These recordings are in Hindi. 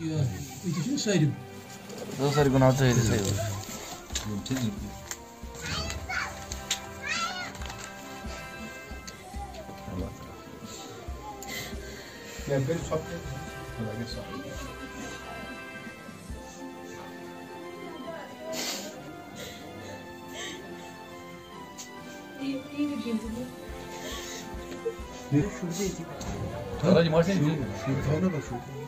Yeah, we didn't say them. Those are going to say them. Yeah, good topic. I guess so. Ne? Şuradaydı. Taracım arkaya gidiyor. Şurada bak şurada.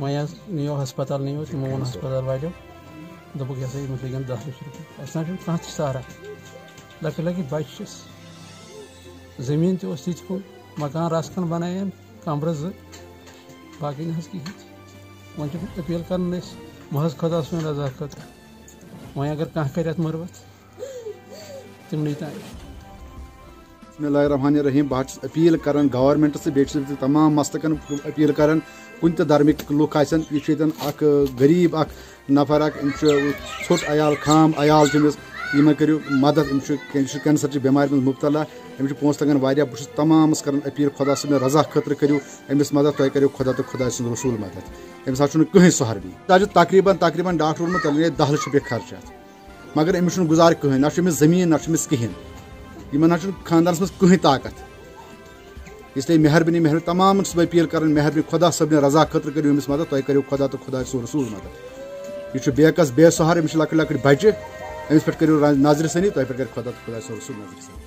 वह नियो हस्पताल नियो तमो वो हस्पताल वालो दोपक ये अमस लगन दह लक्ष रुपये अस ना कह सारा लक लक बचस ज़मीन तस तुन मकान रसकन बनान कमर जो बाकी ना कहें वो अपील कर महज खुदा सुन रजा खत वह अगर कह मरवत तमन तान रहमान रहीम बह अपील कर गवर्नमेंट से बे तमाम मस्तकन अपील कर कुन धर्मिक लुक यह गरीब अख नफर छोट अयाल खाम तमिस यम करो मदद कैंसर बेमार में मुबतला अमिस पोस लगन बहुत तमाम कर अपील खुदा सब रजा खतर करो अमिस मदद तुम करो खुदा तो खुदा सद रसूल मदद अमिस कहें सहर भी आज तकरीबन तकरीबन डॉक्टर वोनमत दह लक्ष रुपये खर्च मगर अमिस गुजार कहें ना ज़मीन ना कहें इन खानदान मज कहें ताकत। इसलिए मेहरबानी मेहरबानी तमाम अपील कर, मेहरबानी खुदा सब रजा खुद करो मदद तुम करो खुदा तो खुदा सो रसूल मदद। यह बेकस बेसहार अमिस लक लकट बच्चे अमिस पे करो नज़र सनी तुम पे कर खुदा तो खुदा सो रसूल नज़र सनी